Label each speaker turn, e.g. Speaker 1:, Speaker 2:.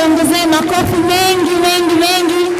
Speaker 1: tuongezee makofi mengi mengi mengi.